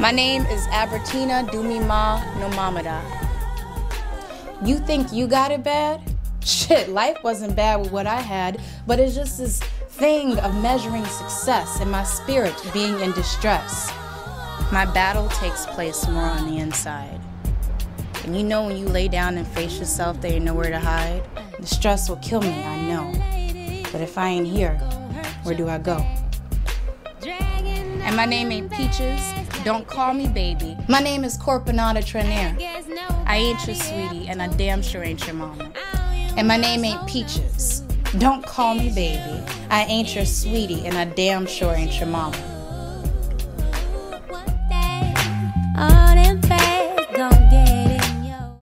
My name is Abertina Dumima Nomamada. You think you got it bad? Shit, life wasn't bad with what I had, but it's just this thing of measuring success and my spirit being in distress. My battle takes place more on the inside. And you know when you lay down and face yourself, there ain't nowhere to hide? The stress will kill me, I know. But if I ain't here, where do I go? And my name ain't Peaches. Don't call me baby. My name is Corpanada Trenier. I ain't your sweetie, and I damn sure ain't your mama. And my name ain't Peaches. Don't call me baby. I ain't your sweetie, and I damn sure ain't your mama.